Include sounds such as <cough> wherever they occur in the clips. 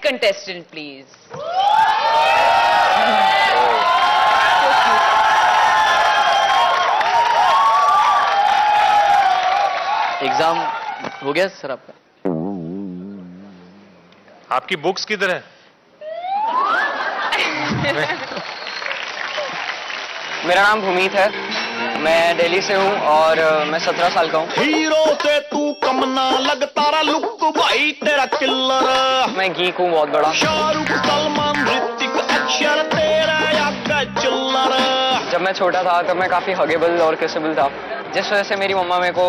next contestant, please. Exam हो गया sir आपका? आपकी बुक्स किधर है? मेरा नाम भूमित है। मैं दिल्ली से हूँ और मैं सत्रह साल का हूँ। हीरो से तू कम ना लगता रा लुक भाई तेरा किल्लर मैं गीक हूँ बहुत बड़ा। शाहरुख सलमान ऋतिक अक्षर तेरा याका चिल्लर जब मैं छोटा था तब मैं काफ़ी हगेबल और किसेबल था। जिस वजह से मेरी मम्मा मेरे को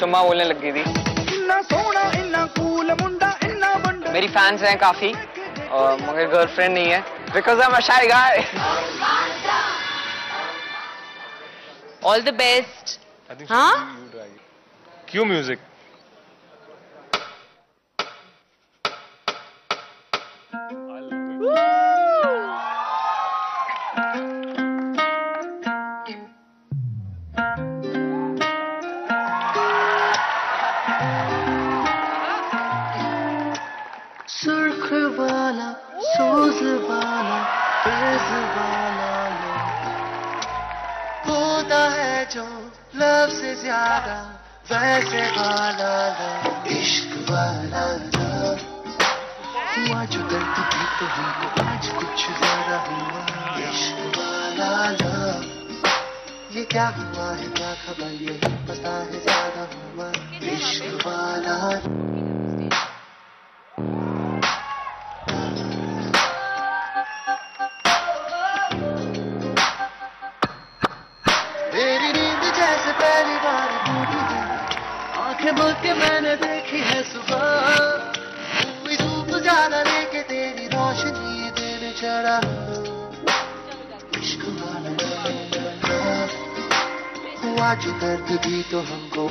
चुम्मा बोलने लग गई थी। इन्ना सोना इन्ना कूल मुंडा इन्ना बंडा। मेरी फैंस हैं काफ़ी और मगर गर्लफ्रेंड नहीं है। बिकॉज़ आई एम शाई गाय All the best. I think Huh? है जो लव से ज़्यादा, वैसे वाला इश्क वाला हुआ जो दर्द भी तो हमको क्या हुआ है, क्या खबर यही पता है ज़्यादा हुआ इश्क वाला। तेरी नींद जैसे पहली बार टूटी आँखें बोल के मैंने देखी है सुबह। धूप ज़्यादा लेके तेरी रोशनी देने चढ़ा। इश्क वाला। हुआ जो दर्द भी तो हमको।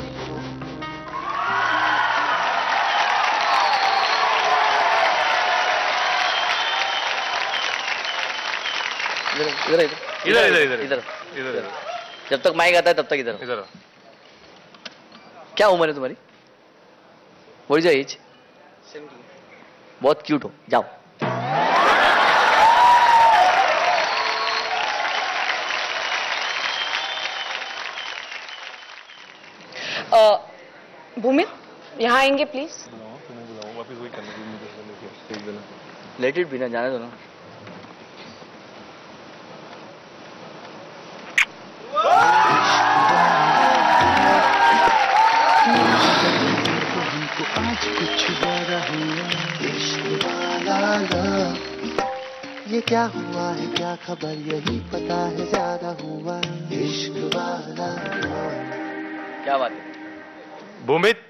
इधर इधर इधर। इधर इधर इधर। जब तक माइक आता है तब तक इधर। इधर। क्या उम्र है तुम्हारी? वॉट इज़ एज बहुत क्यूट हो। जाओ। भूमित यहाँ आएँगे प्लीज़ वापस लेट इट भी ना जाने दो ना। ये क्या हुआ है क्या खबर? यही पता है ज़्यादा हुआ इश्क वाला। क्या बात है? भूमित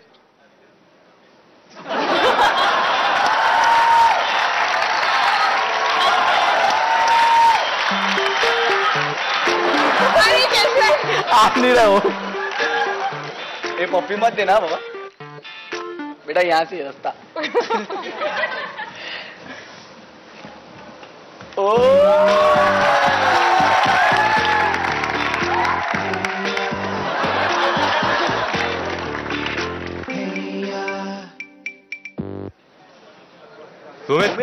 आप नहीं रहे हो। ये पप्पी मत देना बाबा बेटा यहाँ से रास्ता। <laughs> ओ! Do it. Do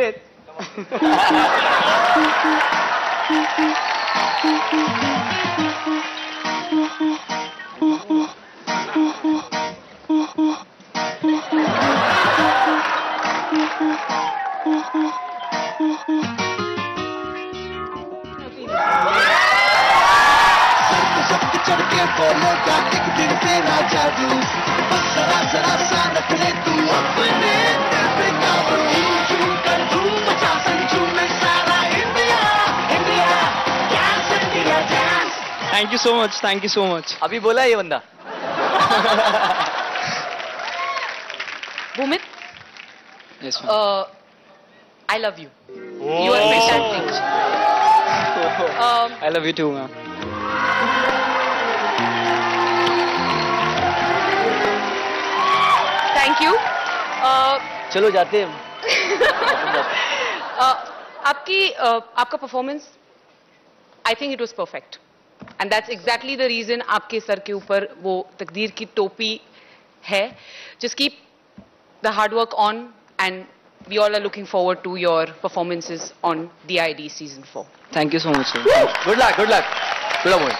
thank you so much thank you so much अभी बोला ये बंदा। Bhumit I love you love you. You are fantastic. <laughs> Um, I love you too ma'am thank you. Uh, चलो जाते हैं। <laughs> uh, आपकी uh, आपका performance I think it was perfect and that's exactly the reason आपके sir के ऊपर वो तकदीर की टोपी है। जिसकी the hard work on and we all are looking forward to your performances on DID season 4. Thank you so much good luck good luck good luck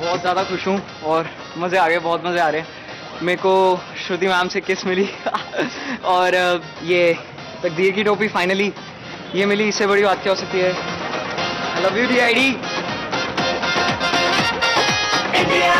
बहुत ज़्यादा खुश हूँ और मज़े आ गए बहुत मज़े आ रहे हैं। मेरे को श्रुति मैम से किस मिली? <laughs> और ये तकदीर की टोपी फाइनली ये मिली इससे बड़ी बात क्या हो सकती है? I love you D I D India